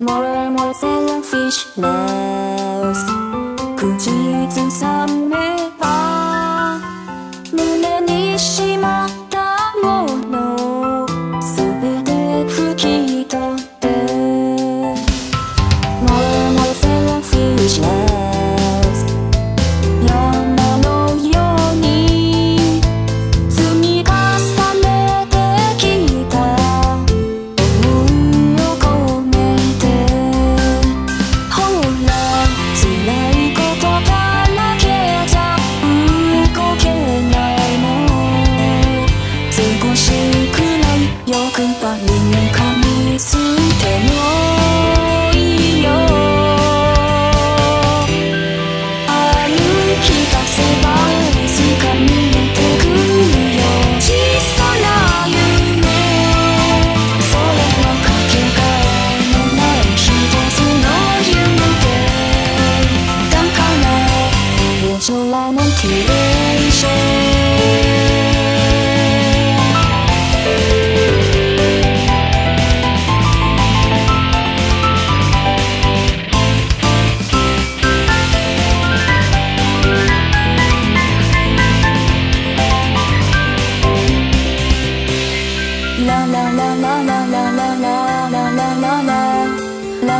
More and more selling fish man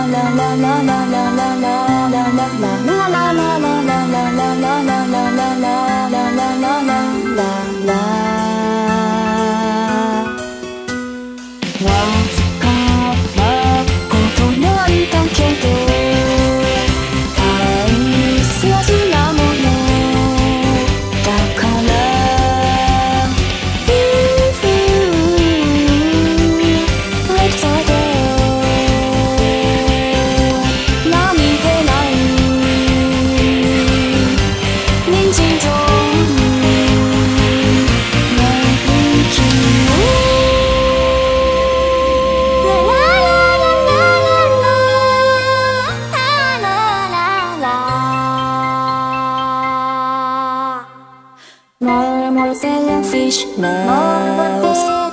啦啦啦啦啦啦啦 fish mouth.